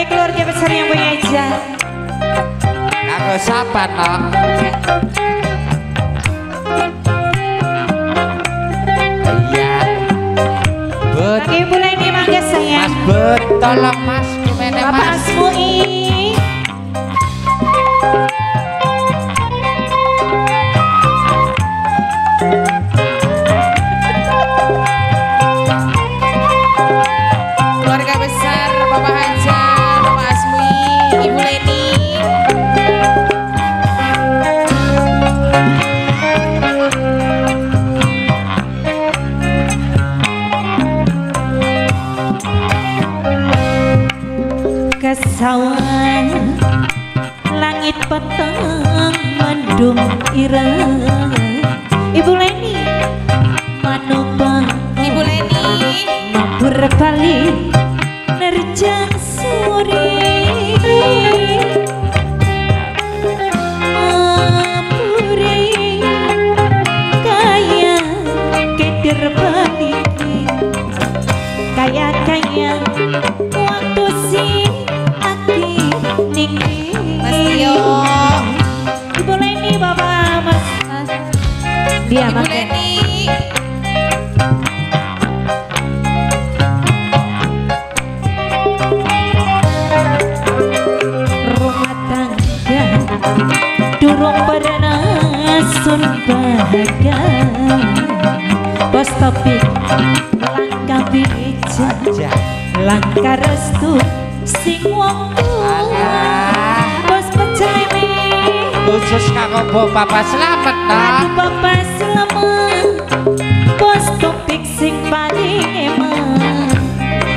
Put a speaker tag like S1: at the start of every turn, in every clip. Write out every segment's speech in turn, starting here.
S1: Bagi keluarga besar yang punya ijazah.
S2: Kanggo sapa no? Iya. Bet,
S1: Bagi Ibu Leni mangga
S2: Mas
S1: sayang.
S2: Bet, tolong Mas gimana
S1: Bapak
S2: Mas?
S1: Asmui. Petang mendung ireng Ibu Leni manubang
S3: Ibu Leni.
S1: mabur bali nerjang sore topik langkah bijak langkah restu sing wong bos pecene
S2: Khusus kanggo Bapak selamat
S1: aduh bapak selamat. Bos topik sing paling emang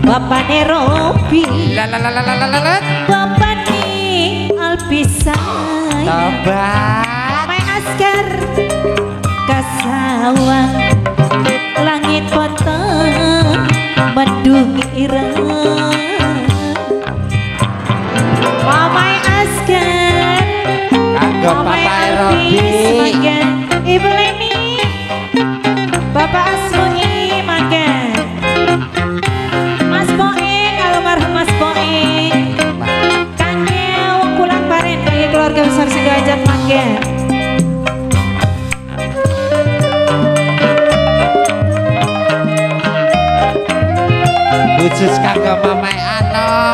S1: bapak Robi.
S2: La la la la la la la. La.
S1: bapak nih Alpisai
S2: Tobat.
S1: Mai askar. Kasawang Makan Ibu Leni Bapak Asmuni makan. Mas Boeng almarhum Mas Boeng Kange wong pulang paren bagi keluarga besar Sidoarjo mangga.
S2: Khusus kanggo Mamai Anom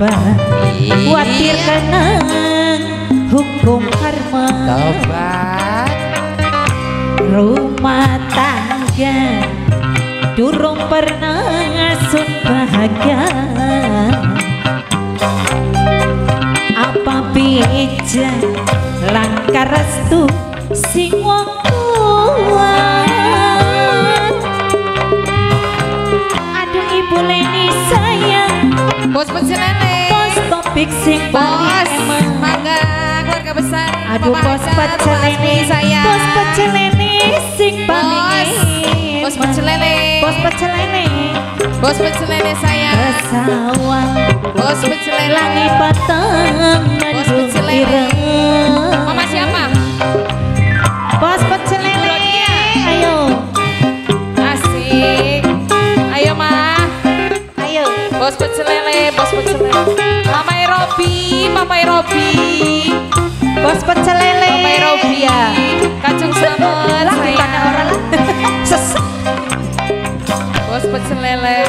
S1: coba Kuatir kenang hukum karma.
S2: Tobat.
S1: rumah tangga durung pernah ngasuh bahagia. Apa bija langkah restu sing topik sing
S3: Bos, mangga keluarga besar.
S1: Aduh bos
S3: Hajar,
S1: pecel
S3: Bapak Asmi,
S1: ini
S3: saya.
S1: Bos pecel ini sing
S3: Bos, bos pecel lele.
S1: Bos pecel ini
S3: Bos Pensilele saya.
S1: Pesawat
S3: Bos Pensilele.
S1: Langit petang
S3: Bos Mamai Robi.
S1: Bos pecel lele
S3: Robi.
S1: Ya
S3: Kacung selamat
S1: Lah di tanah orang Sesek
S3: Bos pecel lele.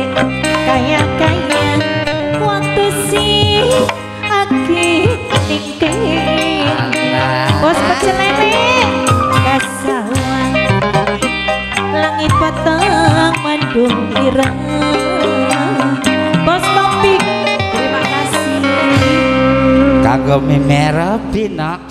S2: Agam mera pinak